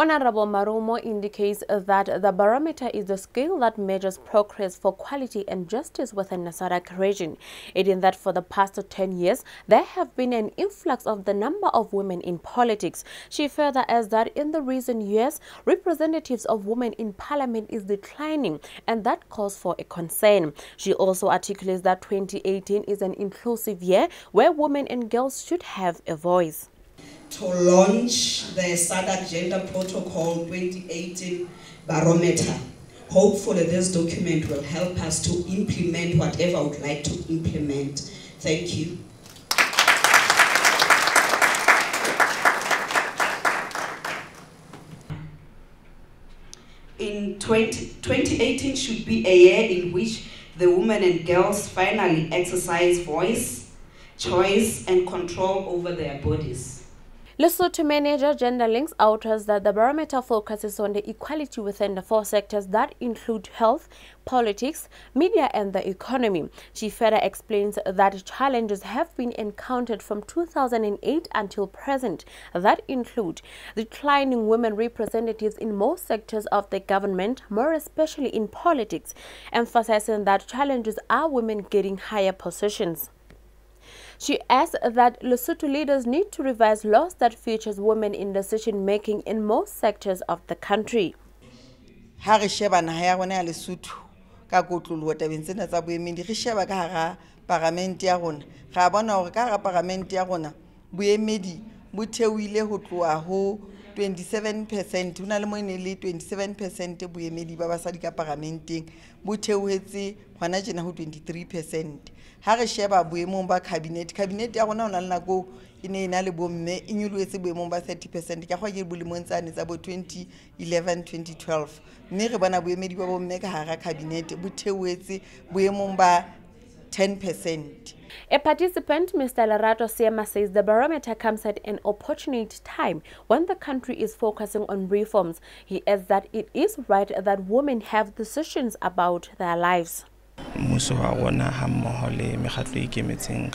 Honorable Marumo indicates that the barometer is the scale that measures progress for quality and justice within the region, adding that for the past 10 years, there have been an influx of the number of women in politics. She further adds that in the recent years, representatives of women in parliament is declining and that calls for a concern. She also articulates that 2018 is an inclusive year where women and girls should have a voice to launch the SADC Gender Protocol 2018 Barometer. Hopefully this document will help us to implement whatever I would like to implement. Thank you. In 20, 2018 should be a year in which the women and girls finally exercise voice, choice and control over their bodies. Lesotho manager Gender Links outters that the barometer focuses on the equality within the four sectors that include health, politics, media and the economy. She further explains that challenges have been encountered from 2008 until present that include declining women representatives in most sectors of the government, more especially in politics, emphasizing that challenges are women getting higher positions. She adds that Lesotho leaders need to revise laws that features women in decision making in most sectors of the country. ha re sheba naha ya rona ya lesotho ka kotloloho tabeng tsena tsa boemedi re sheba ka hara bona hore ka hara paramente ya rona boemedi bo theohile ho tloha ho 27 percent ho na le mo e ne le 27 percent boemedi ba basadi ka paramenteng bo theohetse gona tjena ho 23 percent. Ha re sheba boemong ba cabinet cabinet ya rona ho na le nako e ne e na le bomme e nyoloetse boemong ba 30 percent. Ka kgwa ke bolemong tsane tsa bo 2011 2012 mme re bona boemedi ba bomme ka hara cabinet bo theohetse boemong ba 10 percent A participant, Mr. Larato Siema, says the barometer comes at an opportune time when the country is focusing on reforms. He adds that it is right that women have decisions about their lives. mmuso wa rona ha mmoho le mekgatlo e ikemetseng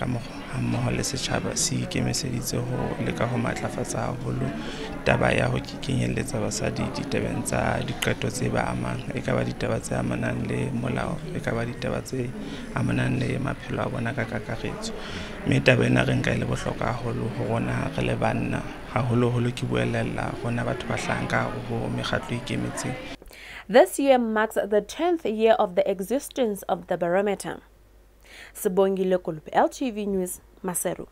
mmoho le setjhaba se ho leka ho matlafatsa haholo taba ya ho kenyeletsa basadi ditabeng tsa diqeto tse ba amang e ka ba ditaba tse amanang le molao e ka ba ditaba tse amanang le maphelo a bona ka kakaretso mme taba ena re nka e le bohlokwa haholo ho rona re le banna haholoholo ke buelelela rona batho ba hlahang ka go ho mekgatlo e ikemetseng This year marks the 10th year of the existence of the barometer. Sibongile Kulub, LTV News, Maseru.